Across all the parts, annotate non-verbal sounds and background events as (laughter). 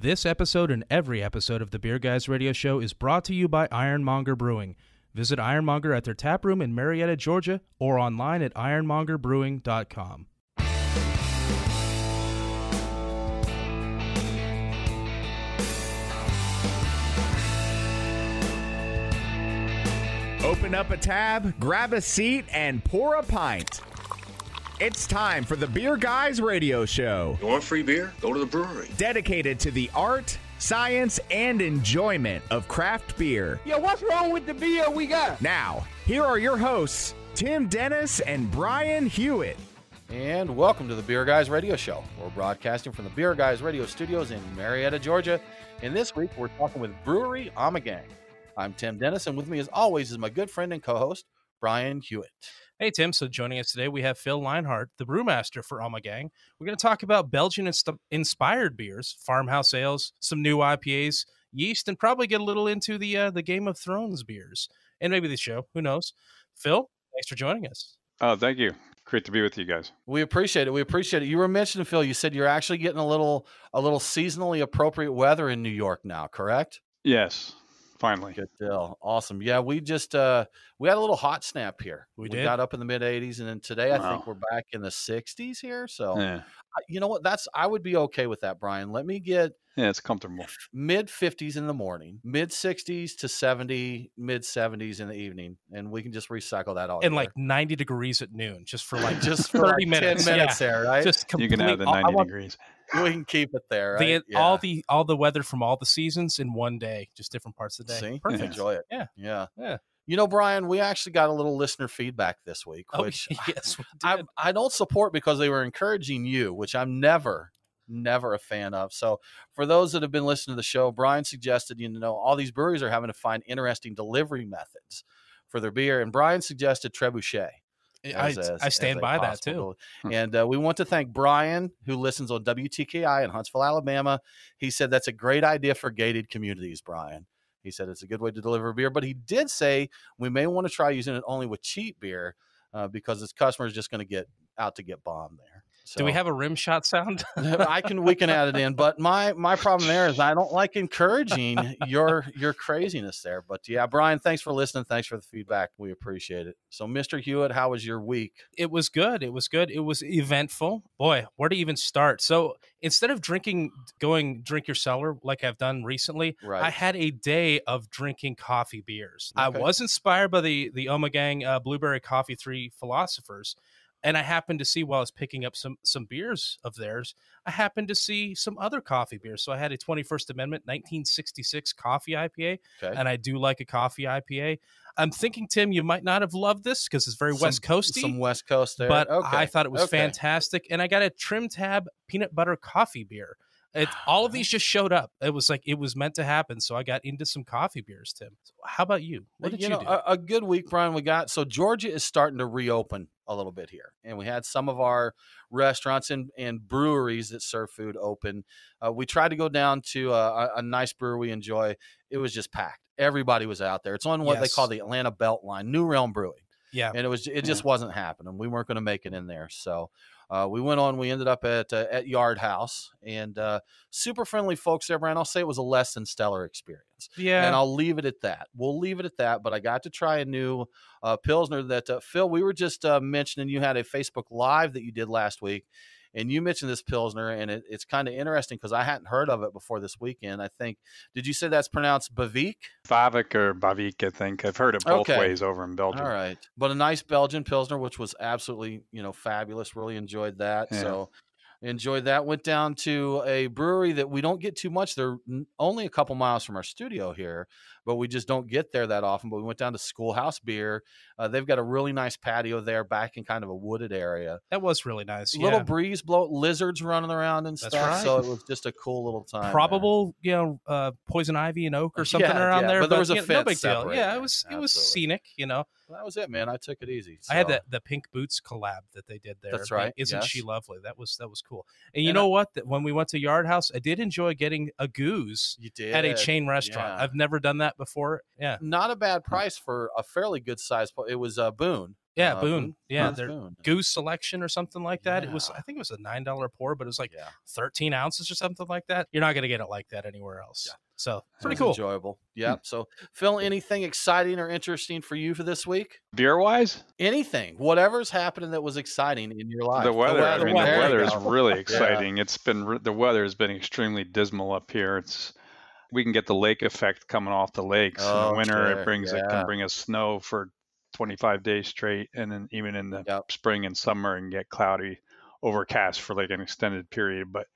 This episode and every episode of the Beer Guys Radio Show is brought to you by Ironmonger Brewing. Visit Ironmonger at their tap room in Marietta, Georgia, or online at ironmongerbrewing.com. Open up a tab, grab a seat, and pour a pint. It's time for the Beer Guys Radio Show, You want free beer? Go to the brewery. dedicated to the art, science, and enjoyment of craft beer. Yeah, what's wrong with the beer we got? Now, here are your hosts, Tim Dennis and Brian Hewitt. And welcome to the Beer Guys Radio Show. We're broadcasting from the Beer Guys Radio Studios in Marietta, Georgia. And this week we're talking with Brewery Ommegang. I'm Tim Dennis, and with me, as always, is my good friend and co-host Brian Hewitt. Hey, Tim. So joining us today, we have Phil Leinhart, the brewmaster for Ommegang. We're going to talk about Belgian inst- inspired beers, farmhouse ales, some new IPAs, yeast, and probably get a little into the uh, the Game of Thrones beers and maybe the show. Who knows? Phil, thanks for joining us. Oh, thank you. Great to be with you guys. We appreciate it. We appreciate it. You were mentioning, Phil. You said you're actually getting a little, a little seasonally appropriate weather in New York now. Correct? Yes, finally. Good deal. Awesome. Yeah, we just uh we had a little hot snap here. We did? got up in the mid 80s and then today I think we're back in the 60s here. So Yeah, you know what? That's I would be okay with that, Brian. Let me get yeah, it's comfortable. mid 50s in the morning, mid 60s to 70, mid 70s in the evening, and we can just recycle that all And year. like 90 degrees at noon, just for like (laughs) just for 30 like minutes. 10 minutes yeah. there, right? Just You can have the I- I 90 want degrees. We can keep it there, the, right? all the all the weather from all the seasons in one day, just different parts of the day. See, Perfect. enjoy it. Yeah. yeah, Yeah. You know, Brian, we actually got a little listener feedback this week, Oh, (laughs) which yes, we I. I don't support because they were encouraging you, which I'm never, never a fan of. So, for those that have been listening to the show, Brian suggested, you know, all these breweries are having to find interesting delivery methods for their beer. And Brian suggested trebuchet. I, as I stand by that too. Hmm. And uh, we want to thank Brian, who listens on WTKI in Huntsville, Alabama. He said that's a great idea for gated communities, Brian. He said it's a good way to deliver beer, but he did say we may want to try using it only with cheap beer uh, because his customer is just going to get out to get bombed there. Do we have a rim shot sound? (laughs) I can we can add it in, but my my problem there is I don't like encouraging your your craziness there. But yeah, Brian, thanks for listening. Thanks for the feedback. We appreciate it. So, Mr. Hewitt, how was your week? it was good. It was good. It was eventful. Boy, where to even start? So instead of drinking, going drink your cellar like I've done recently, Right. I had a day of drinking coffee beers. I was inspired by the the Ommegang uh, Blueberry Coffee Three Philosophers, and I happened to see while I was picking up some some beers of theirs, I happened to see some other coffee beers. So I had a 21st Amendment 1966 coffee IPA, Okay. and I do like a coffee IPA. I'm thinking, Tim, you might not have loved this because it's very West Coasty Some West Coast there. but okay. I thought it was okay. fantastic. And I got a trim tab peanut butter coffee beer. It, (gasps) all of these just showed up. It was like it was meant to happen. So I got into some coffee beers, Tim. So how about you? What uh, did you, know, do? A, a good week, Brian. We got so Georgia is starting to reopen a little bit here, and we had some of our restaurants and, and breweries that serve food open. Uh, we tried to go down to a, a, a nice brewery we enjoy. It was just packed. Everybody was out there. It's on what they call the Atlanta Belt Line, New Realm Brewing. yeah. and it was it just wasn't happening. We weren't going to make it in there, so uh, we went on. We ended up at uh, at Yard House, and uh, super friendly folks there, Brian. I'll say it was a less than stellar experience, Yeah. and I'll leave it at that. We'll leave it at that. But I got to try a new uh, pilsner that uh, Phil. We were just uh, mentioning you had a Facebook Live that you did last week. And you mentioned this pilsner, and it, it's kind of interesting because I hadn't heard of it before this weekend. I think, did you say that's pronounced Bavik? Vavik or Bavik, I think. I've heard it both Okay. ways over in Belgium. All right, but a nice Belgian pilsner, which was absolutely you know fabulous. Really enjoyed that. Yeah. So enjoyed that. Went down to a brewery that we don't get too much. They're only a couple miles from our studio here, but we just don't get there that often. But we went down to Schoolhouse Beer. Uh, they've got a really nice patio there, back in kind of a wooded area. that was really nice. Little yeah. breeze blow, lizards running around and That's stuff. right. So it was just a cool little time. there. Probable, you know, uh, poison ivy and oak or (laughs) something Yeah, around yeah, there. but there was a know, no big deal. Yeah, it was it was scenic. You know, That was it, man. I took it easy. I had the the pink boots collab that they did there. That's right, Isn't she lovely? That was that was cool. And you And know I- what? That when we went to Yard House, I did enjoy getting a goose You did at a chain restaurant. yeah. I've never done that before. Yeah. not a bad price for a fairly good size. It was uh, Boone. Yeah, Uh, Boone. Yeah, their Boone. goose selection or something like that. It was I think it was a nine dollar pour, but it was like Yeah. 13 ounces or something like that. You're not gonna get it like that anywhere else. Yeah. So It pretty was cool. Enjoyable. Hmm. Yep. So, Phil, anything exciting or interesting for you for this week? Beer wise, Anything, whatever's happening that was exciting in your life. the weather. I mean, the weather. weather is There you go. really (laughs) exciting. It's been the weather has been extremely dismal up here. It's we can get the lake effect coming off the lakes in Oh, the winter. sure. It brings it can bring us snow for 25 days straight, and then even in the Yep. spring and summer, and get cloudy, overcast for like an extended period. But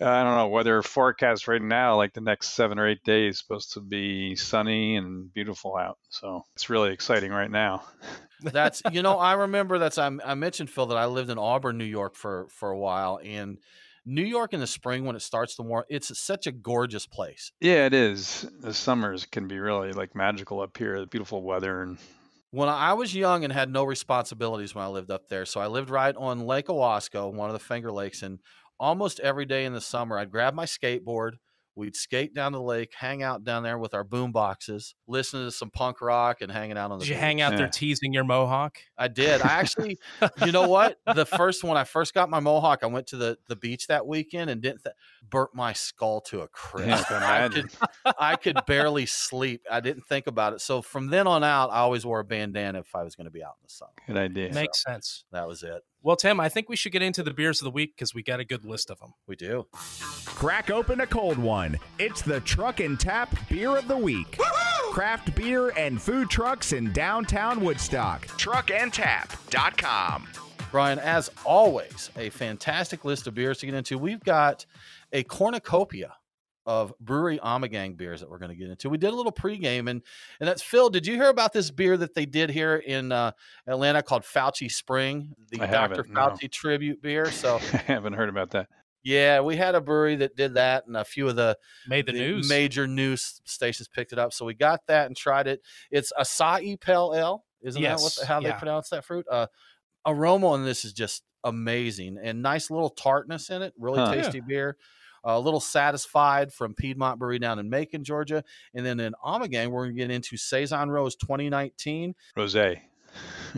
Uh, I don't know weather forecast right now, like the next seven or eight days, supposed to be sunny and beautiful out. So it's really exciting right now. That's (laughs) you know I remember that's I, I mentioned Phil that I lived in Auburn, New York for for a while, and New York in the spring when it starts to warm, it's such a gorgeous place. Yeah, it is. The summers can be really like magical up here. The beautiful weather and When I was young and had no responsibilities when I lived up there, so I lived right on Lake Owasco, one of the Finger Lakes, and almost every day in the summer, I'd grab my skateboard. We'd skate down the lake, hang out down there with our boom boxes, listening to some punk rock, and hanging out on the. Did you beach. hang out there teasing your mohawk? I did. I actually, you know what? The first when I first got my mohawk, I went to the the beach that weekend and didn't th- burnt my skull to a crisp. (laughs) Yeah, I I could I could (laughs) barely sleep. I didn't think about it. So from then on out, I always wore a bandana if I was going to be out in the sun. good idea. Makes sense. That was it. Well, Tim, I think we should get into the beers of the week because we got a good list of them. We do. Crack open a cold one. It's the Truck and Tap Beer of the Week. Craft beer and food trucks in downtown Woodstock. Truckandtap.com. Brian, as always, a fantastic list of beers to get into. We've got a cornucopia of brewery Ommegang beers that we're going to get into. We did a little pregame, and and that's Phil. Did you hear about this beer that they did here in uh, Atlanta called Fauci Spring, the Dr. haven't, no. Fauci tribute beer? So (laughs) I haven't heard about that. yeah, we had a brewery that did that, and a few of the Made the, news. major news stations picked it up. So we got that and tried it. It's acai pale ale, isn't that what Yes, how they pronounce that fruit? Uh, aroma on this is just amazing and nice little tartness in it. Really Huh. Yeah. tasty beer. A little satisfied from Piedmont Brewery down in Macon, Georgia, and then in Ommegang we're going to get into Saison Rose 2019 Rose.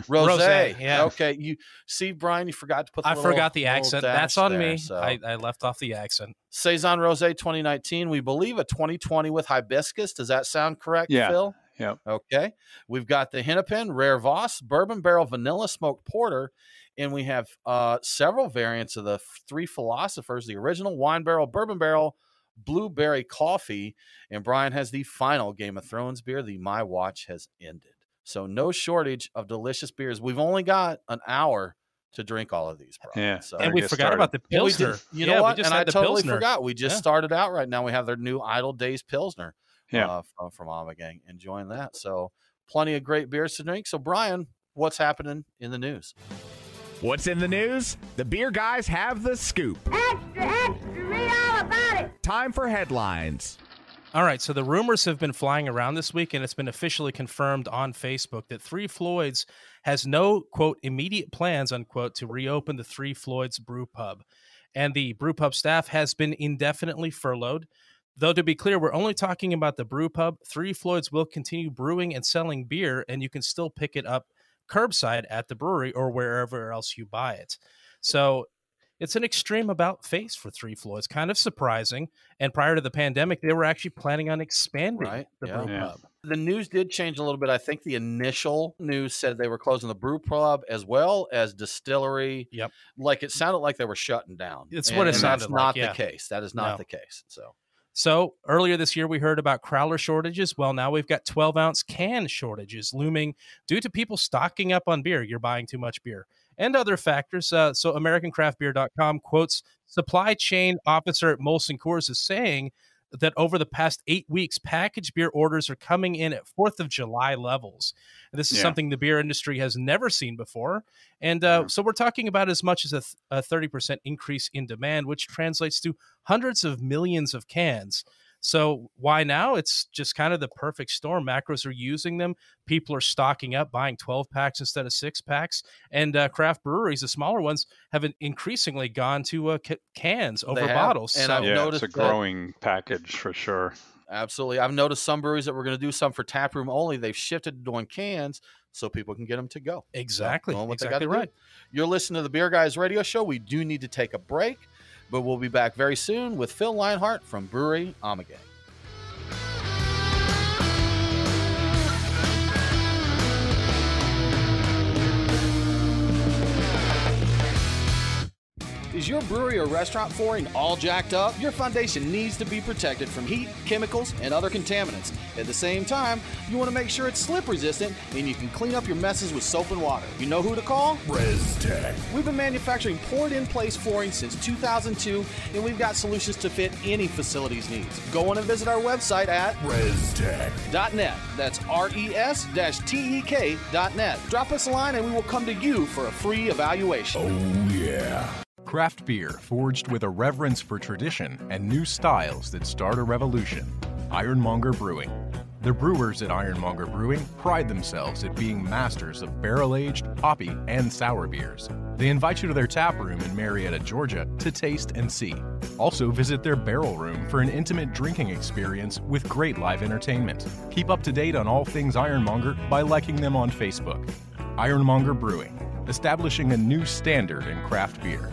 Rose. Rosé, yeah. Okay, you see, Brian, you forgot to put. The I little- forgot the accent. That's on there, me. so. I, I left off the accent. Saison Rose 2019. We believe a 2020 with hibiscus. Does that sound correct, Yeah. Phil? Yep. Okay. We've got the Hennepin Rare Vos Bourbon Barrel Vanilla Smoked Porter. And we have uh, several variants of the three philosophers the original wine barrel, bourbon barrel, blueberry coffee. And Brian has the final Game of Thrones beer, the My Watch Has Ended. So, no shortage of delicious beers. We've only got an hour to drink all of these, Brian. Yeah. So, And we forgot started. about the Pilsner. did. You Yeah, know we what? And I totally Pilsner. forgot. We just Yeah. started out right now. We have their new Idle Days Pilsner Yeah. uh, from, from Ommegang. Enjoying that. So plenty of great beers to drink. So Brian, what's happening in the news? What's in the news? The beer guys have the scoop. Extra, extra, read all about it. Time for headlines. All right, so the rumors have been flying around this week, and it's been officially confirmed on Facebook that Three Floyds has no quote immediate plans unquote to reopen the Three Floyds Brew Pub, and the Brew Pub staff has been indefinitely furloughed. Though to be clear, we're only talking about the Brew Pub. Three Floyds will continue brewing and selling beer, and you can still pick it up curbside at the brewery or wherever else you buy it. So it's an extreme about face for Three Floyds, kind of surprising. And prior to the pandemic, they were actually planning on expanding Right, the yeah. brew Yeah. pub. The news did change a little bit. I think the initial news said they were closing the brew pub as well as distillery. Yep. Like it sounded like they were shutting down. It's what it And sounded That's like, not yeah. the case. That is not No. the case. So So earlier this year, we heard about crowler shortages. Well, now we've got 12 ounce can shortages looming due to people stocking up on beer. You're buying too much beer and other factors. Uh, so AmericanCraftBeer.com quotes supply chain officer at Molson Coors is saying that over the past eight weeks, packaged beer orders are coming in at 4th of July levels. And this is Yeah. something the beer industry has never seen before. And uh, Yeah. so we're talking about as much as a, th- a 30% increase in demand, which translates to hundreds of millions of cans. So why now? It's just kind of the perfect storm. Macros are using them. People are stocking up, buying 12 packs instead of six packs. And uh, craft breweries, the smaller ones, have increasingly gone to uh, ca- cans over bottles. and so, I've yeah, noticed it's a that- growing package for sure. absolutely. I've noticed some breweries that were going to do some for tap room only. They've shifted to doing cans so people can get them to go. Exactly. doing what exactly gotta do. right. You're listening to the Beer Guys Radio Show. We do need to take a break, but we'll be back very soon with Phil Leinhart from Brewery Ommegang. Is your brewery or restaurant flooring all jacked up? Your foundation needs to be protected from heat, chemicals, and other contaminants. At the same time, you want to make sure it's slip resistant and you can clean up your messes with soap and water. You know who to call? ResTek. We've been manufacturing poured in place flooring since 2002, and we've got solutions to fit any facility's needs. Go on and visit our website at ResTek. .net. That's R-E-S-T-E-K dot net. Drop us a line and we will come to you for a free evaluation. Oh, yeah. Craft beer forged with a reverence for tradition and new styles that start a revolution. Ironmonger Brewing. The brewers at Ironmonger Brewing pride themselves at being masters of barrel aged, hoppy, and sour beers. They invite you to their tap room in Marietta, Georgia to taste and see. Also, visit their barrel room for an intimate drinking experience with great live entertainment. Keep up to date on all things Ironmonger by liking them on Facebook. Ironmonger Brewing, establishing a new standard in craft beer.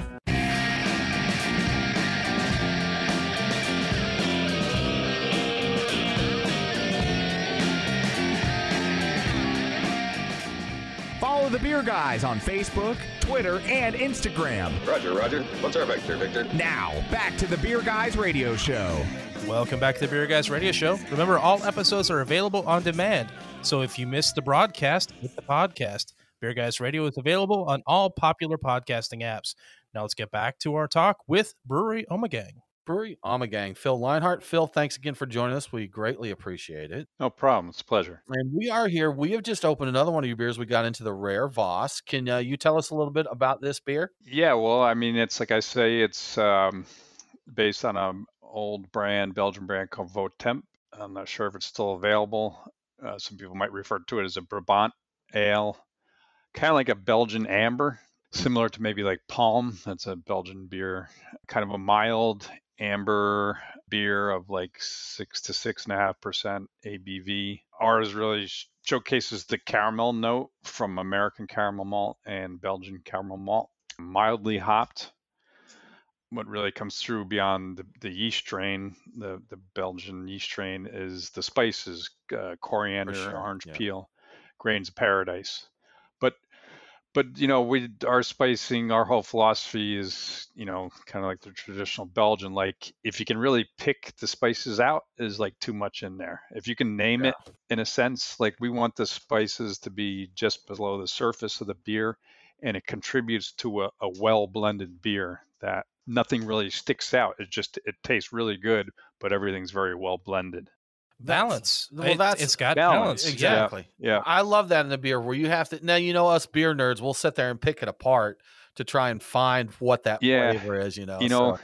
Beer Guys on Facebook, Twitter, and Instagram. Roger, Roger. What's our vector, Victor? Now, back to the Beer Guys Radio Show. Welcome back to the Beer Guys Radio Show. Remember, all episodes are available on demand. So if you missed the broadcast, hit the podcast. Beer Guys Radio is available on all popular podcasting apps. Now let's get back to our talk with Brewery Ommegang. Brewery Ommegang. Phil Leinhart. Phil, thanks again for joining us. We greatly appreciate it. No problem. It's a pleasure. And we are here. We have just opened another one of your beers. We got into the Rare Vos. Can uh, you tell us a little bit about this beer? Yeah, well, I mean, it's like I say, it's um, based on an old brand, Belgian brand called Vieux Temps. I'm not sure if it's still available. Uh, some people might refer to it as a Brabant ale, kind of like a Belgian amber, similar to maybe like Palm. That's a Belgian beer, kind of a mild amber beer of like six to six and a half percent ABV. Ours really showcases the caramel note from American caramel malt and Belgian caramel malt, mildly hopped. What really comes through beyond the, the yeast strain, the, the Belgian yeast strain, is the spices, uh, coriander, sure, orange yeah. peel, grains of paradise. But you know we our spicing our whole philosophy is you know kind of like the traditional belgian like if you can really pick the spices out is like too much in there. If you can name it in a sense like we want the spices to be just below the surface of the beer and it contributes to a, a well blended beer that nothing really sticks out. It just it tastes really good but everything's very well blended Balance. well, that's- it's got balance, balance. Exactly. yeah I love that in the beer where you have to. Now, you know, us beer nerds, we'll sit there and pick it apart to try and find what that Yeah. flavor is, you know. you know so-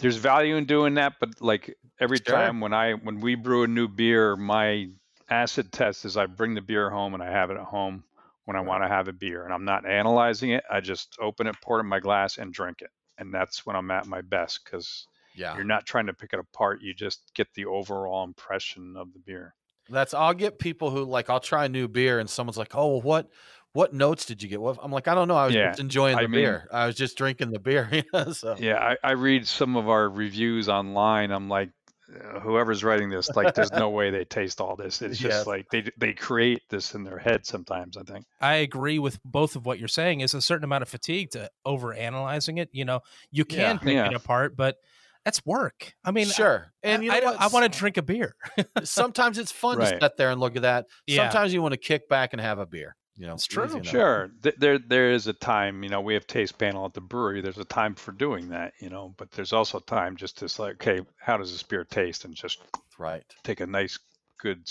there's value in doing that but like every Sure. time when i when we brew a new beer my acid test is i bring the beer home and i have it at home when i want to have a beer and i'm not analyzing it i just open it pour it in my glass and drink it and that's when i'm at my best because yeah. you're not trying to pick it apart you just get the overall impression of the beer That's I'll get people who like I'll try a new beer and someone's like, "Oh, what what notes did you get?" What I'm like, "I don't know. I was Yeah, just enjoying the I mean- beer. I was just drinking the beer." (laughs) so yeah i, I read some of our reviews online i'm like uh, whoever's writing this like there's no way they taste all this it's just Yes. like they they create this in their head sometimes i think I agree with both of what you're saying. Is a certain amount of fatigue to over analyzing it. You know, you Yeah. can pick Yeah. it apart, but that's work. I mean, sure. I, And you know I, what? I want to drink a beer. (laughs) Sometimes it's fun to Right. sit there and look at that. Yeah. Sometimes you want to kick back and have a beer. You know, It's true. enough. Sure, there there is a time. You know, we have taste panel at the brewery. There's a time for doing that. You know, but there's also time just to s- like, okay, how does this beer taste, and just Right. take a nice, good,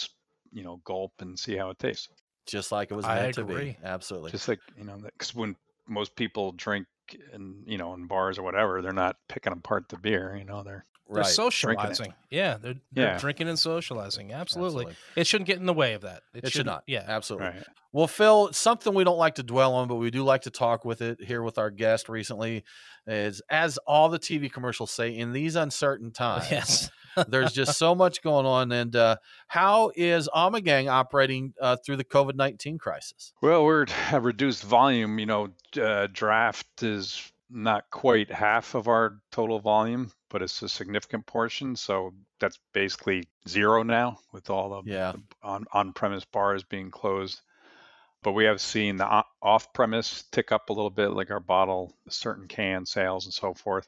you know, gulp and see how it tastes. Just like it was I meant to agree. be. Absolutely. Just like you know, because when most people drink in you know in bars or whatever, they're not picking apart the beer. You know, they're They're Right. socializing. Yeah, they're, they're Yeah. drinking and socializing. Absolutely. Absolutely. It shouldn't get in the way of that. It should shouldn't- not. Yeah. Absolutely. Right. Well, Phil, something we don't like to dwell on, but we do like to talk with it here with our guest recently is as all the TV commercials say, in these uncertain (laughs) times, Yes. there's just so much going on. And uh, how is Ommegang operating uh, through the COVID 19 crisis? Well, we're at reduced volume. You know, uh, draft is not quite half of our total volume, but it's a significant portion. So that's basically zero now with all the Yeah. on on-premise bars being closed. But we have seen the off-premise tick up a little bit, like our bottle, certain can sales, and so forth.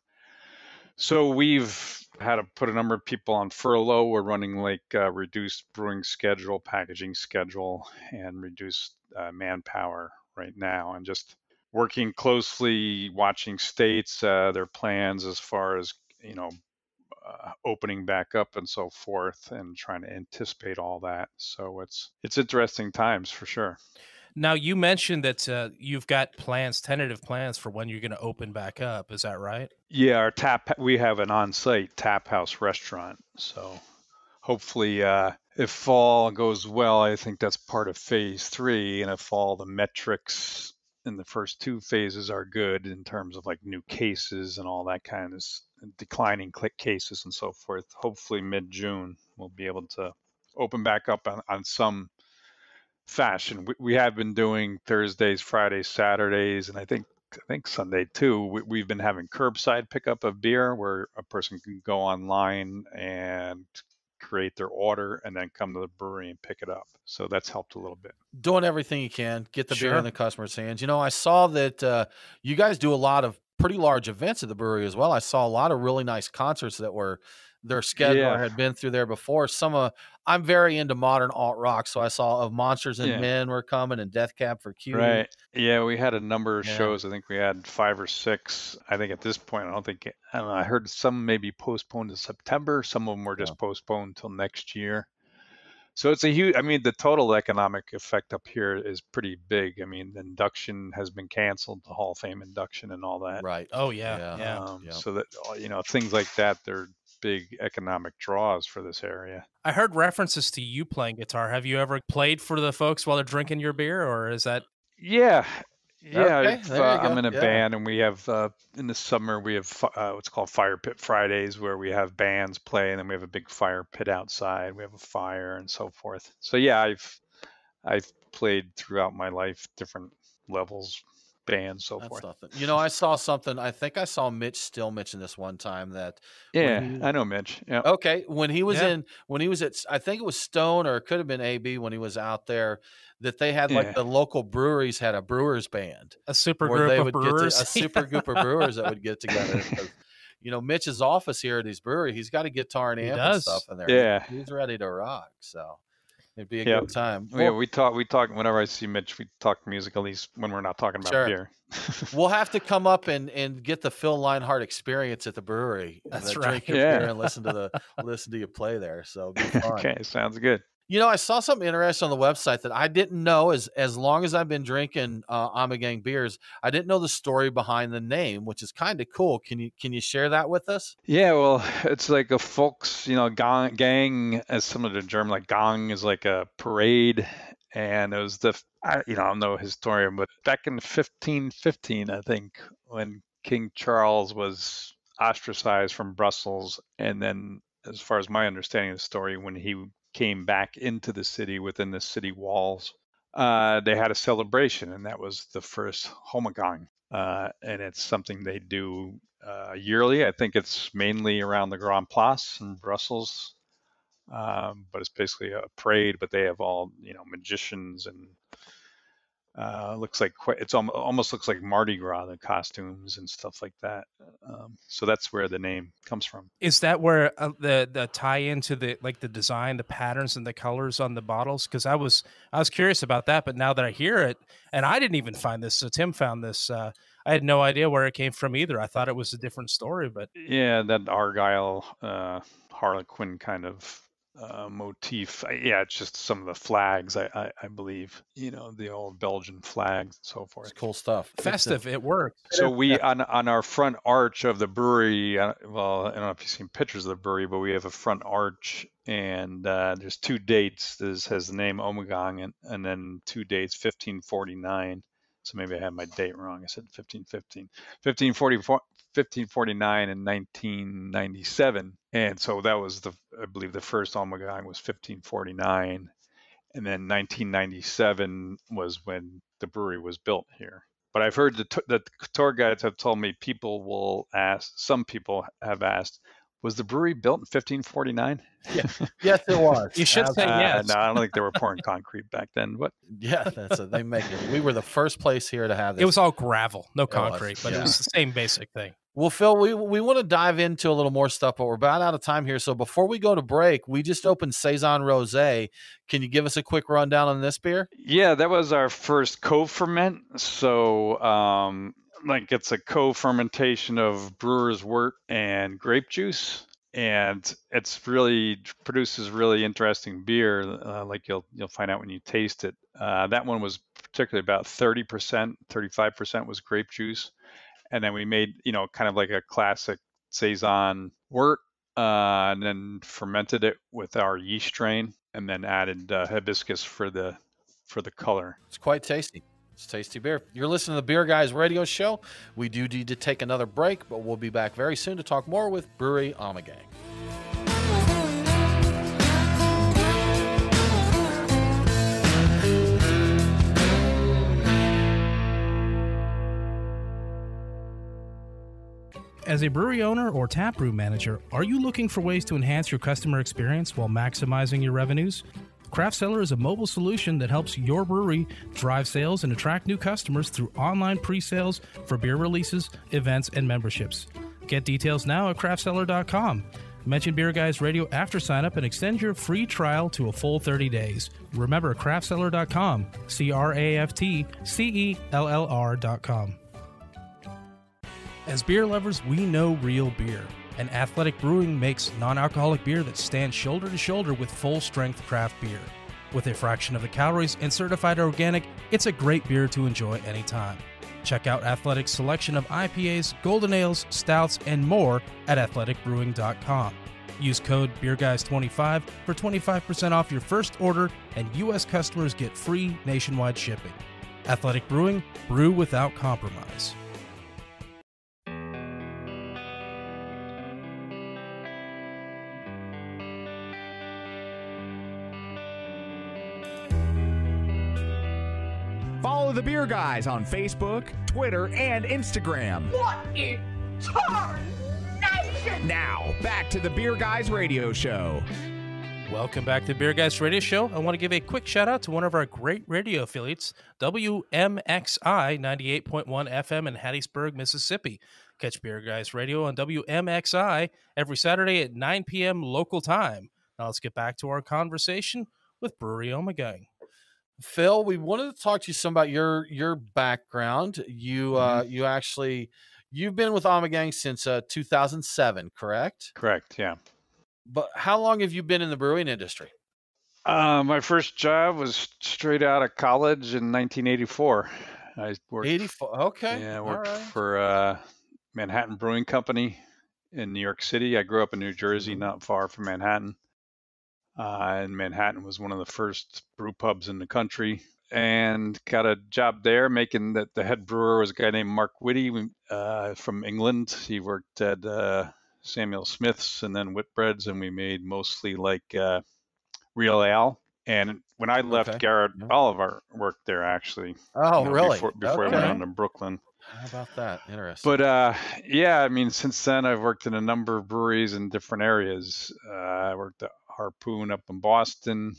So we've had to put a number of people on furlough. We're running like uh, reduced brewing schedule, packaging schedule, and reduced uh, manpower right now, and just working closely, watching states, uh, their plans as far as you know, uh, opening back up and so forth, and trying to anticipate all that. So it's it's interesting times for sure. Now you mentioned that uh, you've got plans, tentative plans for when you're going to open back up. Is that right? Yeah, our tap we have an on-site tap house restaurant. So hopefully uh if fall goes well, I think that's part of phase 3 and if all the metrics in the first two phases are good in terms of like new cases and all that kind of uh, declining click cases and so forth, hopefully mid-June we'll be able to open back up on, on some fashion. We, we have been doing Thursdays, Fridays, Saturdays, and I think I think Sunday too. We, we've been having curbside pickup of beer, where a person can go online and create their order and then come to the brewery and pick it up. So that's helped a little bit. Doing everything you can, get the beer in the customer's hands. You know, I saw that uh, you guys do a lot of pretty large events at the brewery as well. I saw a lot of really nice concerts that were their schedule Yeah. had been through there before. Some of I'm very into modern alt rock, so I saw of Monsters and Yeah. Men were coming and Death Cab for Cutie. Right. Yeah, we had a number of Yeah. shows. I think we had five or six. I think at this point, I don't think I don't know. I heard some maybe postponed to September. Some of them were just postponed till next year. So it's a huge. I mean, the total economic effect up here is pretty big. I mean, the induction has been canceled, the Hall of Fame induction and all that. Right. Oh yeah, Yeah. yeah. Um, yeah. So that uh, you know things like that, they're big economic draws for this area. I heard references to you playing guitar. Have you ever played for the folks while they're drinking your beer, or is that Yeah, yeah. Okay, I've, there you uh, I'm in a yeah. band, and we have uh, in the summer we have uh, what's called Fire Pit Fridays, where we have bands play, and then we have a big fire pit outside. We have a fire and so forth. So yeah, I've I've played throughout my life, different levels, bands, so That's forth. nothing. You know, I saw something. I think I saw Mitch Steele mention this one time that Yeah, he- I know Mitch. Yeah, Okay, when he was Yeah. in, when he was at, I think it was Stone or it could have been AB when he was out there, that they had like Yeah. the local breweries had a brewers band a super where group they of would brewers? get to, a (laughs) super group of brewers that would get together. You know, Mitch's office here at his brewery, he's got a guitar and amp and stuff in there. Yeah. he's ready to rock. So it'd be a Yeah. good time. Oh, yeah. We talk. We talk. Whenever I see Mitch, we talk music. At least when we're not talking about Sure. beer. we'll have to (laughs) come up and, and get the Phil Leinhart experience at the brewery. Uh, That's the right. Drink Yeah. and listen to the listen to you play there. So be (laughs) fun. okay, sounds good. You know, I saw something interesting on the website that I didn't know as as long as I've been drinking uh, Ommegang beers, I didn't know the story behind the name, which is kind of cool. Can you can you share that with us? Yeah, well, (laughs) it's like a folks, you know, gang, gang as similar to German, like gang is like a parade, and it was the, I, you know, I'm no historian, but back in 1515, I think, when King Charles was ostracized from Brussels, and then, as far as my understanding of the story, when he came back into the city within the city walls, uh, they had a celebration, and that was the first Ommegang. Uh, and it's something they do uh, yearly. I think it's mainly around the Grand Place in Brussels, um, but it's basically a parade. But they have all you know magicians and uh, looks like quite, it's almost, almost looks like Mardi Gras the costumes and stuff like that. Um, so that's where the name comes from. Is that where uh, the the tie into the like the design, the patterns, and the colors on the bottles? Because I was I was curious about that, but now that I hear it, and I didn't even find this, so Tim found this. Uh, I had no idea where it came from either. I thought it was a different story, but Yeah, that Argyle uh, Harlequin kind of uh, motif. Yeah, it's just some of the flags, I, I, I, believe. You know, the old Belgian flags and so forth. It's cool stuff. Festive. It works. So we on on our front arch of the brewery. Uh, well, I don't know if you've seen pictures of the brewery, but we have a front arch, and uh, there's two dates. This has the name Ommegang, and and then two dates, 1549. So maybe I had my date wrong. I said 1515. 1544, 1549 and 1997. And so that was the, I believe the first Ommegang was 1549. And then 1997 was when the brewery was built here. But I've heard that the tour guides have told me people will ask, some people have asked, was the brewery built in 1549? Yeah. Yes, it was. you should say uh, yes. no, I don't think they were pouring concrete back then. But yeah, that's it. They make it. We were the first place here to have this. It was all gravel, no concrete, it but yeah. it was the same basic thing. Well, Phil, we we want to dive into a little more stuff, but we're about out of time here. So before we go to break, we just opened Saison Rosé. Can you give us a quick rundown on this beer? Yeah, that was our first co-ferment. So um, like it's a co-fermentation of brewer's wort and grape juice and it's really produces really interesting beer uh, like you'll you'll find out when you taste it. Uh, that one was particularly about 30% 35% was grape juice and then we made you know kind of like a classic saison wort uh, and then fermented it with our yeast strain and then added uh, hibiscus for the for the color. It's quite tasty it's tasty beer. You're listening to the Beer Guys radio show. We do need to take another break, but we'll be back very soon to talk more with Brewery Ommegang. As a brewery owner or taproom manager, are you looking for ways to enhance your customer experience while maximizing your revenues? Craft Cellar is a mobile solution that helps your brewery drive sales and attract new customers through online pre sales for beer releases, events, and memberships. Get details now at craftcellar.com. Mention Beer Guys Radio after sign up and extend your free trial to a full 30 days. Remember craftcellar.com, C R A F T C E L L R.com. As beer lovers, we know real beer and Athletic Brewing makes non alcoholic beer that stands shoulder to shoulder with full strength craft beer. With a fraction of the calories and certified organic, it's a great beer to enjoy anytime. Check out Athletic's selection of IPAs, golden ales, stouts, and more at athleticbrewing.com. Use code BeerGuys25 for 25% off your first order, and U.S. customers get free nationwide shipping. Athletic Brewing, brew without compromise. The Beer Guys on Facebook, Twitter, and Instagram. What in tarnation? Now, back to the Beer Guys radio show. Welcome back to the Beer Guys Radio Show. I want to give a quick shout out to one of our great radio affiliates, WMXI 98.1 FM in Hattiesburg, Mississippi. Catch Beer Guys Radio on WMXI every Saturday at 9 p.m. local time. Now let's get back to our conversation with Brewery Ommegang. Phil, we wanted to talk to you some about your your background. You uh mm-hmm. you actually you've been with Ommegang since uh 2007, correct? Correct, yeah. But how long have you been in the brewing industry? Uh, my first job was straight out of college in 1984. I worked 84. Okay. Yeah, I worked right. for uh, Manhattan Brewing Company in New York City. I grew up in New Jersey, mm-hmm. not far from Manhattan uh, and Manhattan was one of the first brew pubs in the country. And got a job there, making that the head brewer was a guy named Mark Whitty uh, from England. He worked at uh, Samuel Smith's and then Whitbreads, and we made mostly like uh, real ale. And when I left, okay. Garrett Oliver worked there actually. Oh, you know, really? Before, before okay. I went on to Brooklyn. How about that? Interesting. But uh, yeah, I mean, since then I've worked in a number of breweries in different areas. Uh, I worked at Harpoon up in Boston,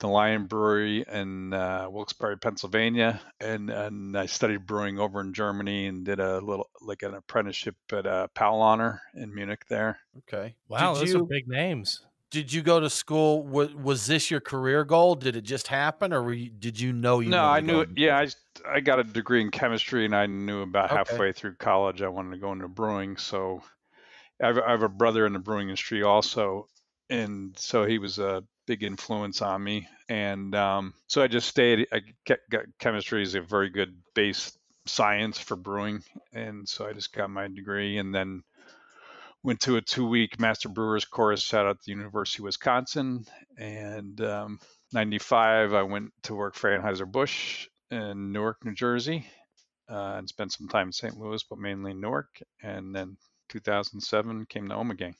the Lion Brewery in uh, Wilkes-Barre, Pennsylvania, and and I studied brewing over in Germany and did a little like an apprenticeship at uh, Paulaner in Munich there. Okay. Wow, did those you, are big names. Did you go to school? Was, was this your career goal? Did it just happen, or you, did you know you? Wanted to No, I knew it. Yeah, I I got a degree in chemistry, and I knew about okay. halfway through college I wanted to go into brewing. So, I have, I have a brother in the brewing industry also, and so he was a big influence on me. And um, so I just stayed. I kept, got chemistry is a very good base science for brewing, and so I just got my degree, and then went to a two-week master brewers course out at the University of Wisconsin. And um, 95, I went to work for Anheuser Busch in Newark, New Jersey, uh, and spent some time in St. Louis, but mainly in Newark. And then 2007 came to Ommegang.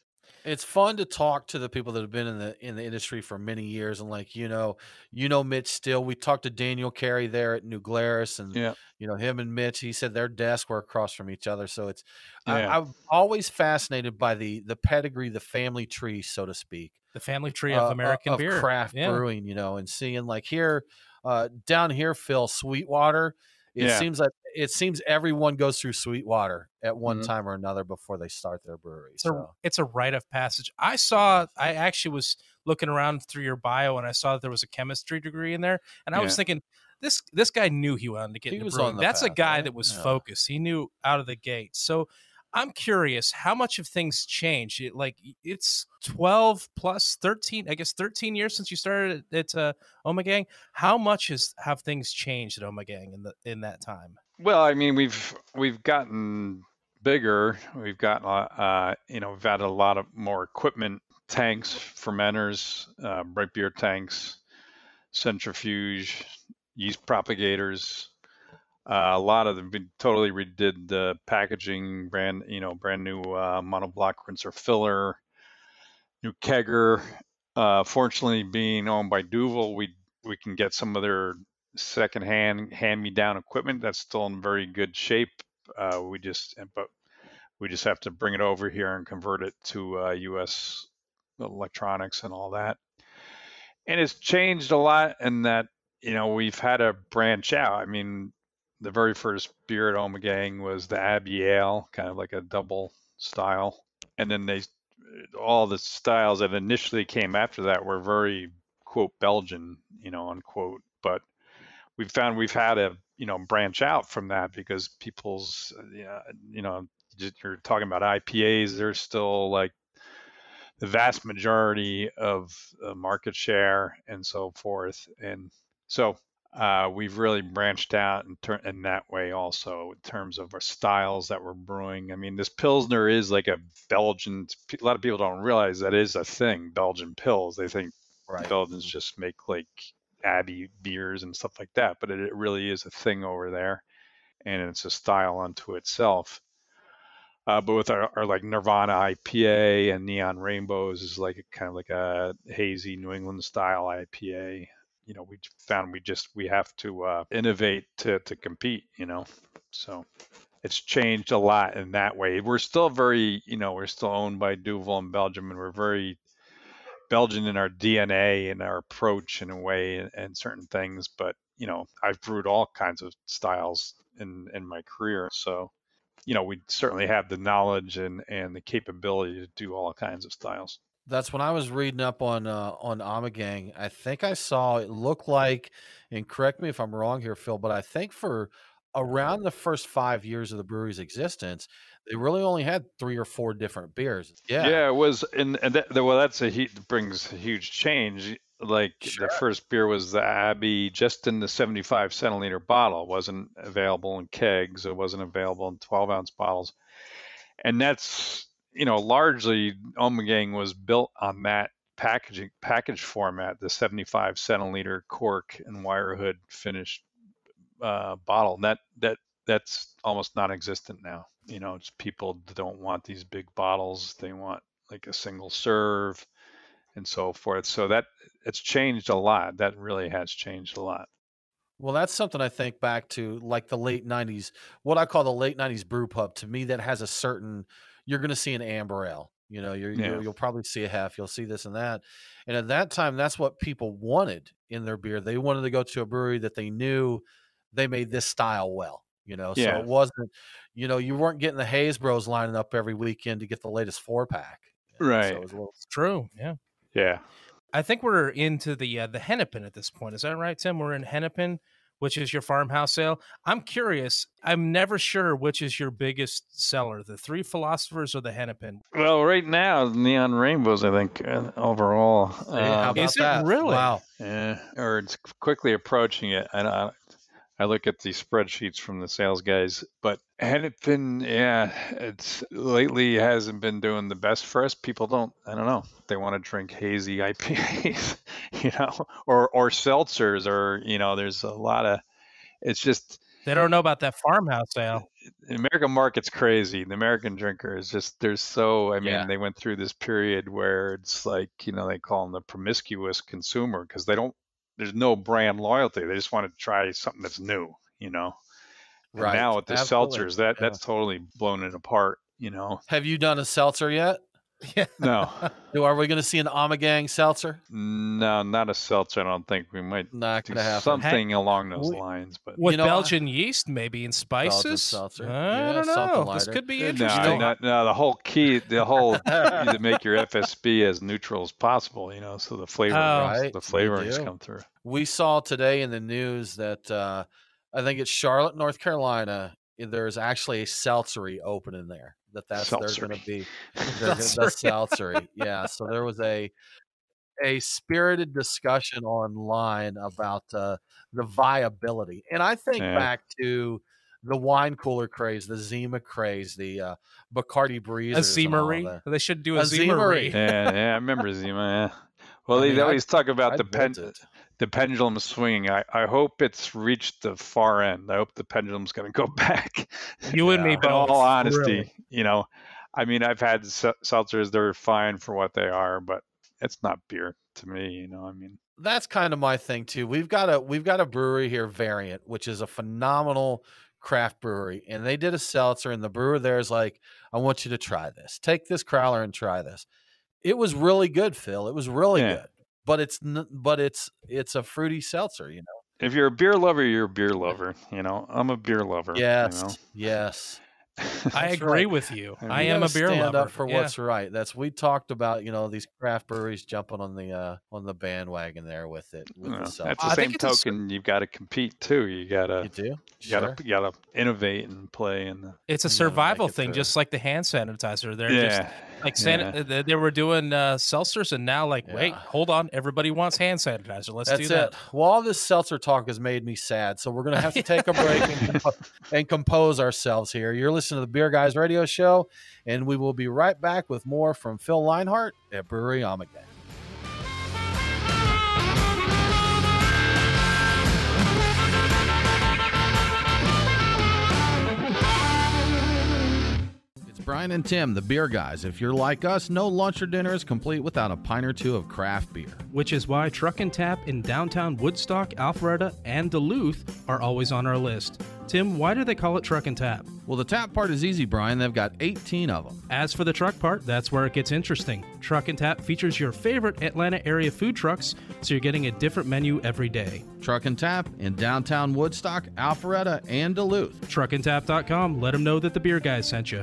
It's fun to talk to the people that have been in the in the industry for many years, and like you know, you know Mitch Steele. We talked to Daniel Carey there at New Glarus, and yeah. you know him and Mitch. He said their desks were across from each other, so it's. Yeah. I, I'm always fascinated by the the pedigree, the family tree, so to speak, The family tree of uh, American of beer. craft Yeah. brewing. You know, and seeing like here, uh, down here, Phil Sweetwater. It seems like it seems everyone goes through Sweetwater at one Mhm. time or another before they start their brewery. It's a, So. it's a rite of passage. I saw, I actually was looking around through your bio and I saw that there was a chemistry degree in there. And I was thinking, this this guy knew he wanted to get He into was brewing. That's a guy right? that was Yeah. focused. He knew out of the gate. So I'm curious, how much have things changed? It, like it's 12 plus 13, I guess 13 years since you started at, at uh, Ommegang. How much has have things changed at Ommegang in the in that time? Well, I mean, we've we've gotten bigger. We've got uh, uh, you know, we've added a lot of more equipment, tanks, fermenters, uh, bright beer tanks, centrifuge, yeast propagators. Uh, a lot of them. We totally redid the packaging, brand, you know, brand new uh, monoblock rinser filler, new kegger. Uh, fortunately, being owned by Duvel, we we can get some of their secondhand hand-me-down equipment that's still in very good shape. Uh, we just, but we just have to bring it over here and convert it to uh, U.S. electronics and all that. And it's changed a lot in that you know we've had to branch out. I mean, the very first beer at Ommegang was the Abbey Ale, kind of like a double style, and then they all the styles that initially came after that were very quote Belgian, you know, unquote, but we've found we've had to you know branch out from that because people's yeah, you know you're talking about IPAs they're still like the vast majority of uh, market share and so forth and so uh, we've really branched out in, ter- in that way also in terms of our styles that we're brewing. I mean, this Pilsner is like a Belgian, a lot of people don't realize that is a thing, Belgian Pils. They think Right. Belgians just make like Abbey beers and stuff like that, but it, it really is a thing over there, and it's a style unto itself. Uh, but with our, our like Nirvana IPA and Neon Rainbows is like a, kind of like a hazy New England style IPA. You know, we found we just we have to uh, innovate to to compete. You know, so it's changed a lot in that way. We're still very, you know, we're still owned by Duvel in Belgium, and we're very Belgian in our DNA and our approach in a way and, certain things. But you know, I've brewed all kinds of styles in in my career, so you know, we certainly have the knowledge and and the capability to do all kinds of styles. That's when I was reading up on uh, on Ommegang. I think I saw it looked like, and correct me if I'm wrong here, Phil, but I think for around the first five years of the brewery's existence, they really only had three or four different beers. Yeah, Yeah, it was, and, and that, well, that's a he brings a huge change. Like Sure. the first beer was the Abbey, just in the 75 centiliter bottle. It wasn't available in kegs. It wasn't available in 12 ounce bottles, and that's you know largely Ommegang was built on that packaging package format, the 75 centiliter cork and wire hood finished uh, bottle. And that that that's almost non-existent now. You know, it's people don't want these big bottles. They want like a single serve and so forth. So that it's changed a lot. That really has changed a lot. Well, that's something I think back to like the late 90s, what I call the late 90s brew pub. To me, that has a certain, you're going to see an amber ale. You know, you're, Yeah. you'll probably see a half, you'll see this and that. And at that time, that's what people wanted in their beer. They wanted to go to a brewery that they knew they made this style well. You know, so it wasn't, you know, you weren't getting the Haze Bros lining up every weekend to get the latest four pack. Right. So it was a little, It's true. Yeah. Yeah. I think we're into the uh, the Hennepin at this point. Is that right, Tim? We're in Hennepin. which is your farmhouse sale. I'm curious. I'm never sure which is your biggest seller, the Three Philosophers or the Hennepin. Well, right now, Neon Rainbows, I think, uh, overall. Hey, how Um, about is it really? Wow. Yeah, or it's quickly approaching it. I, I, I look at the spreadsheets from the sales guys, but Hennepin, yeah, it's lately hasn't been doing the best for us. People don't, I don't know, they want to drink hazy (laughs) IPAs, you know, or or seltzers, or you know, there's a lot of. It's just They don't know about that farmhouse ale. the American market's crazy. The American drinker is just there's so I mean Yeah. they went through this period where it's like you know they call them the promiscuous consumer because they don't there's no brand loyalty. They just want to try something that's new, you know. And Right. now with the Absolutely. seltzers, that Yeah. that's totally blown it apart, you know. Have you done a seltzer yet? (laughs) Yeah. No, Do are we going to see an Ommegang seltzer? no, not a seltzer. I don't think we might Not do going to happen. something along those We- lines, but With You know, I- Belgian yeast, maybe in spices. Belgian seltzer. I Yeah, don't something know. This could be No, no, interesting. no, no, the whole key, the whole (laughs) key to make your FSB as neutral as possible, you know, so the flavor, Oh. Right, the flavorings come through. We saw today in the news that uh, I think it's Charlotte, North Carolina. There's actually a seltzery opening there. That that's there's going to be (laughs) (laughs) the, the seltzery. Yeah. So there was a a spirited discussion online about uh, the viability, and I think Yeah. back to the wine cooler craze, the Zima craze, the uh, Bacardi A all Zemery. that. They should do a, A. (laughs) Yeah, yeah, I remember Zima. Yeah. Well, I they mean, always talk about I the pen, built it. The pendulum swinging. I, I hope it's reached the far end. I hope the pendulum's going to go (laughs) back. You and me Yeah. In both. all honesty, really. you know, I mean, I've had seltzers; they're fine for what they are, but it's not beer to me. You know, I mean, that's kind of my thing too. We've got a we've got a brewery here, Variant, which is a phenomenal craft brewery, and they did a seltzer, and the brewer there is like, "I want you to try this. Take this crowler and try this." It was really good, Phil. It was really Yeah. good, but it's n- but it's it's a fruity seltzer, you know. if you're a beer lover, you're a beer lover. You know, I'm a beer lover. Yes, You know? yes. (laughs) I agree right. with you. You I am a beer stand lover. up for yeah. what's right. That's we talked about. You know these craft breweries jumping on the uh on the bandwagon there with it. With You the seltzer. at the I same think a token, you've got to compete too. You gotta, you do. you gotta, Sure. you gotta innovate and play. And It's a You gotta make survival thing, through. just like the hand sanitizer. They're just like san- yeah. they- they were doing uh, seltzers, and now like, wait, hold on, everybody wants hand sanitizer. Let's That's do that. it. Well, all this seltzer talk has made me sad, so we're gonna have to (laughs) take a break and, compo- and compose ourselves here. You're listening to the Beer Guys Radio Show, and we will be right back with more from Phil Leinhart at Brewery Ommegang. Brian and Tim, the Beer Guys. If you're like us, no lunch or dinner is complete without a pint or two of craft beer. Which is why Truck and Tap in downtown Woodstock, Alpharetta, and Duluth are always on our list. Tim, why do they call it Truck and Tap? Well, the tap part is easy, Brian. They've got 18 of them. As for the truck part, that's where it gets interesting. Truck and Tap features your favorite Atlanta area food trucks, so you're getting a different menu every day. Truck and Tap in downtown Woodstock, Alpharetta, and Duluth. Truckandtap.com, let them know that the beer guys sent you.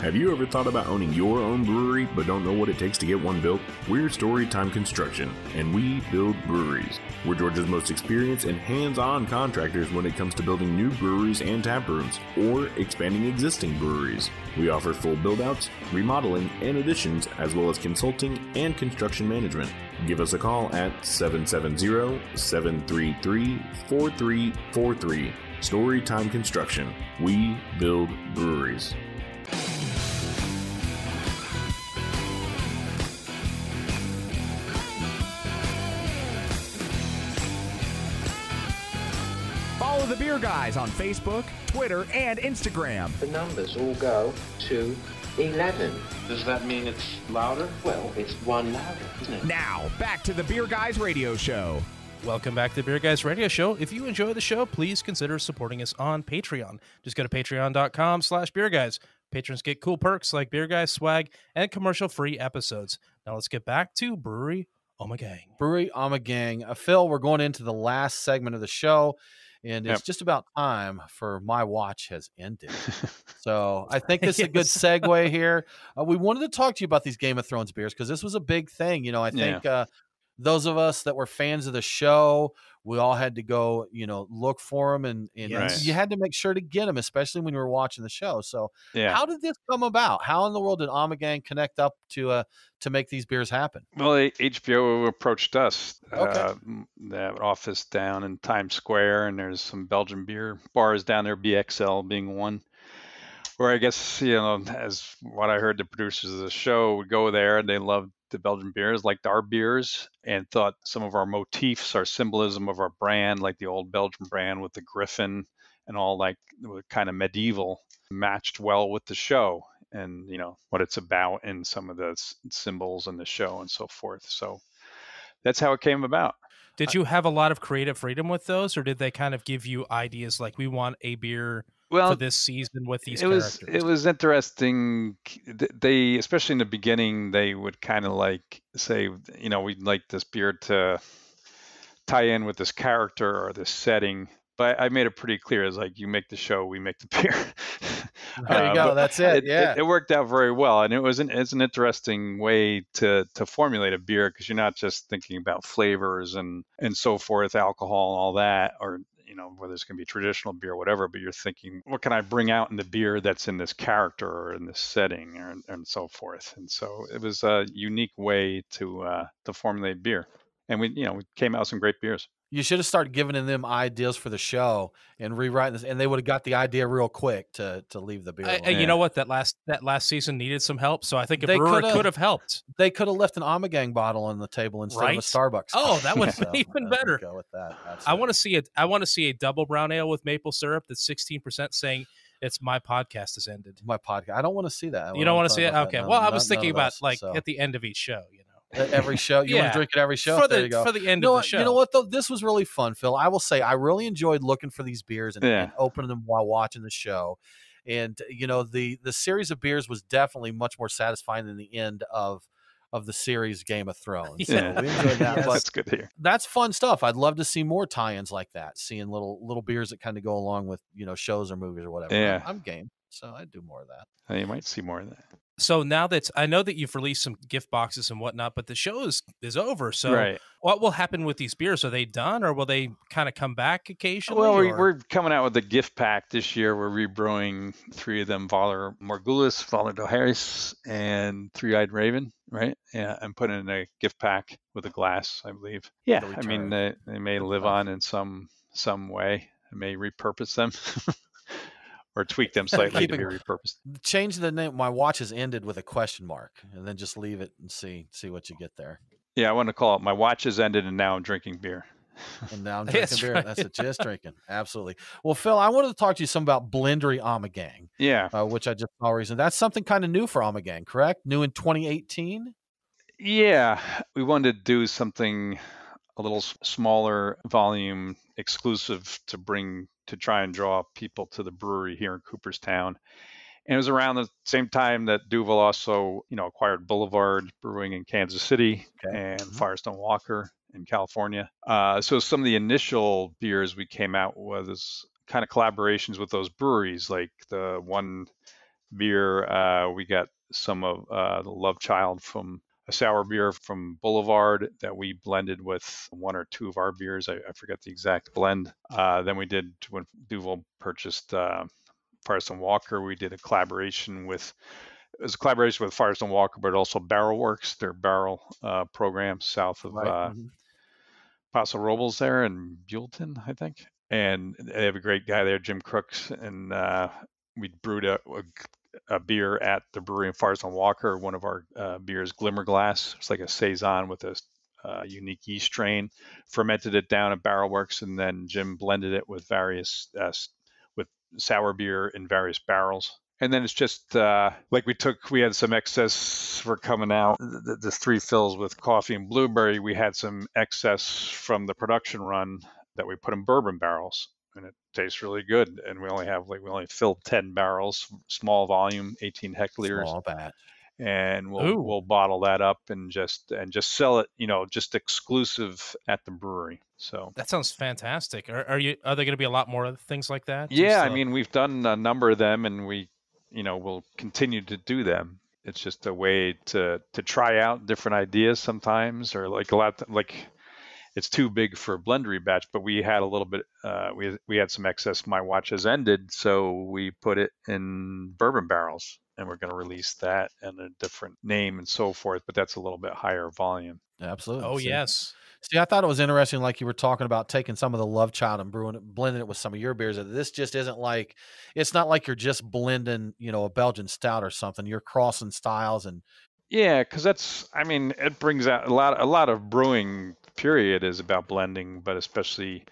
Have you ever thought about owning your own brewery but don't know what it takes to get one built? We're Storytime Construction, and we build breweries. We're Georgia's most experienced and hands on contractors when it comes to building new breweries and tap rooms, or expanding existing breweries. We offer full build outs, remodeling, and additions, as well as consulting and construction management. Give us a call at 770 733 4343. Storytime Construction. We build breweries. The Beer Guys on Facebook, Twitter, and Instagram. The numbers all go to 11. Does that mean it's louder? Well, it's one louder, isn't it? Now, back to the Beer Guys Radio Show. Welcome back to the Beer Guys Radio Show. If you enjoy the show, please consider supporting us on Patreon. Just go to patreon.com slash beer guys. Patrons get cool perks like beer guys swag and commercial-free episodes. Now let's get back to Brewery Ommegang. Brewery Ommegang. Uh, Phil, we're going into the last segment of the show, and it's Yep. just about time for My Watch Has Ended. (laughs) So I think this is a good segue here. Uh, we wanted to talk to you about these Game of Thrones beers because this was a big thing. You know, I Yeah. think uh, those of us that were fans of the show, we all had to go, you know, look for them, and, and Yes. you had to make sure to get them, especially when you were watching the show. So, Yeah. how did this come about? How in the world did Ommegang connect up to uh to make these beers happen? Well, HBO approached us. Okay. Uh, m- they have an office down in Times Square, and there's some Belgian beer bars down there, BXL being one. Where I guess, you know, as what I heard, the producers of the show would go there and they loved the Belgian beers, liked our beers, and thought some of our motifs, our symbolism of our brand, like the old Belgian brand with the griffin and all like kind of medieval, matched well with the show and, you know, what it's about and some of the s- symbols in the show and so forth. So that's how it came about. Did you have a lot of creative freedom with those, or did they kind of give you ideas like we want a beer Well, for this season with these it was it was interesting they especially in the beginning they would kind of like say you know we'd like this beer to tie in with this character or this setting but i made it pretty clear it's like you make the show we make the (laughs) beer There you Uh, go. That's it. Yeah. it, worked out very well and it was an it's an interesting way to to formulate a beer because you're not just thinking about flavors and and so forth alcohol and all that or you know whether it's going to be traditional beer or whatever but you're thinking what can i bring out in the beer that's in this character or in this setting or, and so forth. And so it was a unique way to uh to formulate beer. And we you know we came out with some great beers You should have started giving them ideas for the show and rewriting this, and they would have got the idea real quick to to leave the beer. I- alone. I- you know what? That last that last season needed some help, so I think a They brewer coulda- could have helped. They could have left an Ommegang bottle on the table instead Right? of a Starbucks. Oh, that would So, be (laughs) even better. Go with that. I want to see it. I want to see a double brown ale with maple syrup that's sixteen percent, saying it's my podcast has ended. my podcast. I don't want to see that. You don't want to see it? Okay. well, I was thinking about like so. at the end of each show. You know, every show. You want to drink it every show. For there the- you go. for the end you know of the show. You know what though? This was really fun, Phil. I will say I really enjoyed looking for these beers and, Yeah. and opening them while watching the show. And you know the the series of beers was definitely much more satisfying than the end of of the series Game of (laughs) Thrones. So Yeah. we enjoyed (laughs) that. but that's good to hear that's fun stuff. I'd love to see more tie-ins like that. Seeing little little beers that kind of go along with you know shows or movies or whatever. Yeah. I'm, I'm game. So I'd do more of that. You might see more of that so now that I know that you've released some gift boxes and whatnot, but the show is is over. So right what will happen with these beers? Are they done, or will they kind of come back occasionally? Well, we, or- we're coming out with a gift pack this year. We're rebrewing three of them: Valar Morgulis, Valar Dohaeris, and Three Eyed Raven. Right? Yeah, I'm putting in a gift pack with a glass, I believe. Yeah, I mean they, they may live on in some some way. I may repurpose them (laughs) or tweak them (laughs) slightly to be repurposed. Change the name. My watch has ended with a question mark, and then just leave it and see see what you get there. Yeah, I want to call it. My watch has ended, and now I'm drinking beer. (laughs) And now I'm (laughs) drinking That's beer. right. That's it. Just drinking. Absolutely. Well, Phil, I wanted to talk to you some about Blenderie Ommegang, Yeah, uh, which I just saw recently. That's something kind of new for Ommegang, correct? New in 2018. Yeah, we wanted to do something a little smaller volume, exclusive to bring to try and draw people to the brewery here in Cooperstown. And it was around the same time that Duvel also, you know, acquired Boulevard Brewing in Kansas City Okay. and Mhm. Firestone Walker in California. Uh, so some of the initial beers we came out with is kind of collaborations with those breweries, like the one beer uh, we got some of uh, the Love Child from a sour beer from Boulevard that we blended with one or two of our beers. I, I forget the exact blend. Uh, then we did when Duvel purchased uh, Firestone Walker. We did a collaboration with it was a collaboration with Firestone Walker, but also Barrel Works, their barrel uh, program south of uh, Mhm. Paso Robles there in Buellton, I think. And they have a great guy there, Jim Crooks, and uh, we brewed a, a, a beer at the brewery in Firestone Walker. One of our uh, beers, Glimmerglass. It's like a saison with a uh, unique yeast strain. Fermented it down at Barrel Works, and then Jim blended it with various uh, with sour beer in various barrels. And then it's just uh, like we took, we had some excess for coming out. The, the three fills with coffee and blueberry, we had some excess from the production run that we put in bourbon barrels, and it tastes really good. And we only have like we only filled 10 barrels, small volume, 18 hectoliters, Small batch. and we'll Ooh. we'll bottle that up and just and just sell it, you know, just exclusive at the brewery. So that sounds fantastic. Are, are you? Are there going to be a lot more of things like that? yeah, I mean, we've done a number of them, and we, you know, will continue to do them. It's just a way to to try out different ideas sometimes, or like a lot like it's too big for a blendery batch. But we had a little bit. Uh, we we had some excess. My watch has ended, so we put it in bourbon barrels, and we're going to release that and a different name and so forth. But that's a little bit higher volume. Absolutely. Oh See- yes. See, I thought it was interesting, like you were talking about taking some of the Love Child and brewing it, blending it with some of your beers. This just isn't like, it's not like you're just blending, you know, a Belgian stout or something. You're crossing styles and Yeah, because that's. I mean, it brings out a lot. A lot of brewing. Period is about blending, but especially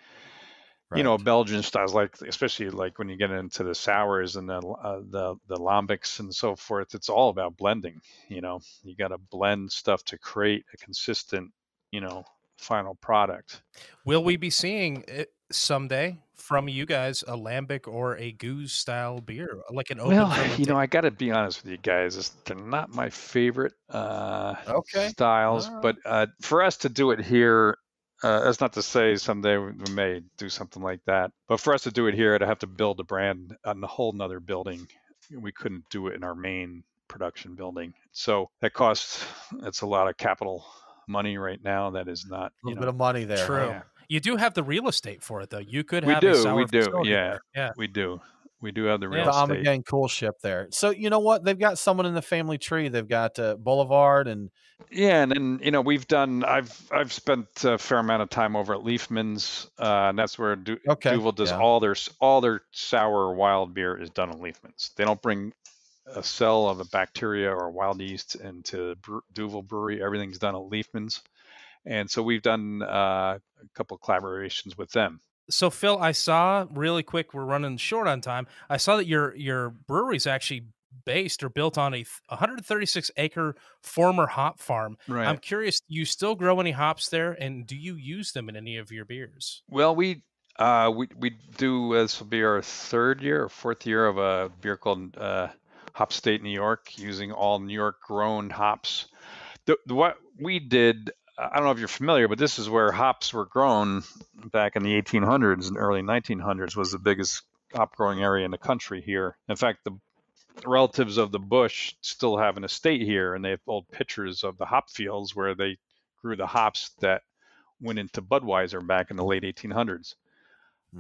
you know Belgian styles, like especially like when you get into the sours and the uh, the the lambics and so forth. It's all about blending. You know, you got to blend stuff to create a consistent, you know, final product. Will we be seeing it someday from you guys a lambic or a gueuze style beer, like an open? Well, (laughs) you know, I got to be honest with you guys. They're not my favorite uh, Okay. styles, All but uh, for us to do it here, uh, that's not to say someday we we may do something like that. But for us to do it here, I'd have to build a brand on a whole nother building. We couldn't do it in our main production building. So that costs, that's a lot of capital money right now. That is not, a you little know, bit of money there. True. Yeah. You do have the real estate for it, though. You could we have a do, sour we do. Yeah, there. Yeah. we do. We do have the real the estate. Ommegang cool ship there. So you know what? They've got someone in the family tree. They've got uh, Boulevard and Yeah, and then you know we've done. I've I've spent a fair amount of time over at Liefmans, uh, and that's where du- Okay, Duvel does yeah. all their all their sour wild beer is done in Liefmans. They don't bring a cell of a bacteria or wild yeast into Bre- Duvel Brewery. Everything's done at Liefmans, and so we've done uh, a couple collaborations with them. So Phil, I saw really quick. We're running short on time. I saw that your your brewery's actually based or built on a 136 acre former hop farm. Right. I'm curious. You still grow any hops there, and do you use them in any of your beers? Well, we uh, we we do. uh, This will be our third year or fourth year of a beer called uh, Hop State New York, using all New York grown hops. The, the, what we did, I don't know if you're familiar, but this is where hops were grown back in the 1800s and early 1900s. Was the biggest hop growing area in the country here. In fact, the relatives of the Busch still have an estate here, and they have old pictures of the hop fields where they grew the hops that went into Budweiser back in the late 1800s.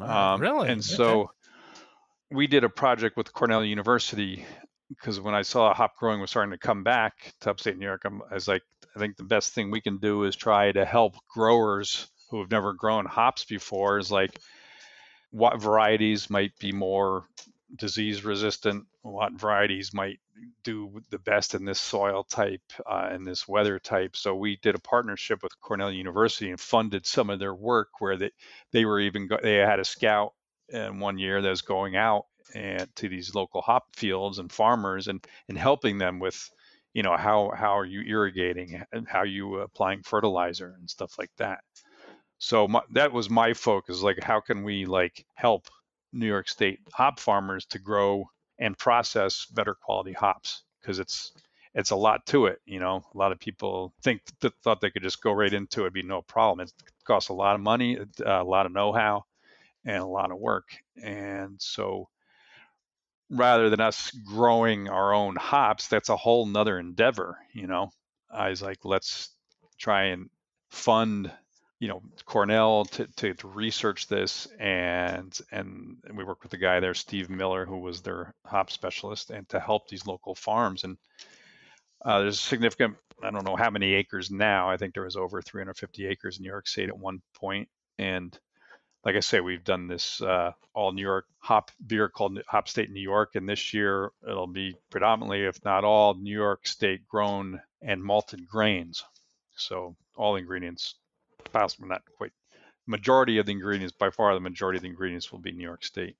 Um, Really? And Okay. so we did a project with Cornell University because when I saw hop growing was starting to come back to upstate New York, I'm, I was like, I think the best thing we can do is try to help growers who have never grown hops before. Is like, what varieties might be more disease resistant? What varieties might do the best in this soil type uh, and this weather type? So we did a partnership with Cornell University and funded some of their work where they they were even go, they had a scout in one year that was going out and to these local hop fields and farmers and and helping them with you know how how are you irrigating and how you applying fertilizer and stuff like that. So my, that was my focus like how can we like help new york state hop farmers to grow and process better quality hops? Because it's it's a lot to it you know? A lot of people think th- thought they could just go right into it be no problem. It costs a lot of money uh, a lot of know-how and a lot of work. And so rather than us growing our own hops, that's a whole nother endeavor, you know. I was like, let's try and fund, you know, Cornell to, to, to research this and and we worked with the guy there, Steve Miller, who was their hop specialist, and to help these local farms. And uh, there's significant, I don't know how many acres now. I think there was over 350 acres in New York State at one point. And like I say, we've done this uh, all New York hop beer called Hop State New York, and this year it'll be predominantly, if not all, New York State grown and malted grains. So all ingredients, possibly not quite, majority of the ingredients, by far the majority of the ingredients will be New York State.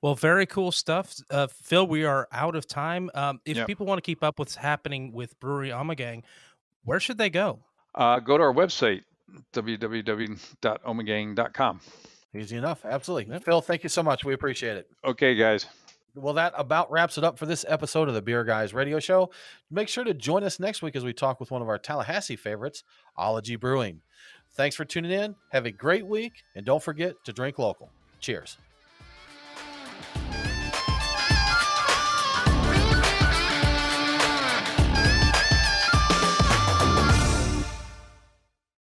Well, very cool stuff, uh, Phil. We are out of time. Um, if Yep. people want to keep up what's happening with Brewery Ommegang, where should they go? Uh, go to our website, www.ommegang.com. Easy enough. Absolutely. Phil, thank you so much. We appreciate it. Okay, guys. Well, that about wraps it up for this episode of the Beer Guys Radio Show. Make sure to join us next week as we talk with one of our Tallahassee favorites, Ology Brewing. Thanks for tuning in. Have a great week, and don't forget to drink local. Cheers.